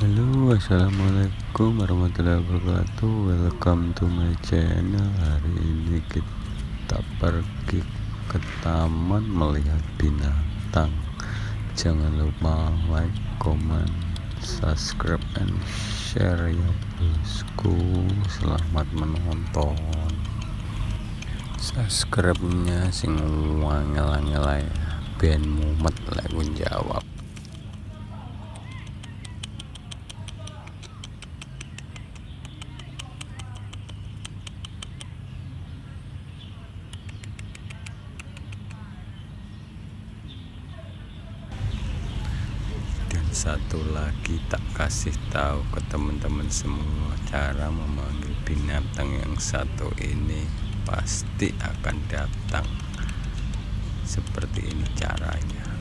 Halo assalamualaikum warahmatullahi wabarakatuh. Welcome to my channel. Hari ini kita pergi ke taman melihat binatang. Jangan lupa like comment subscribe and share ya bosku. Selamat menonton. Subscribe nya sing wangel-wangel ben mumet lek jawab satu lagi tak kasih tahu ke teman-teman semua cara memanggil binatang yang satu ini pasti akan datang. Seperti ini caranya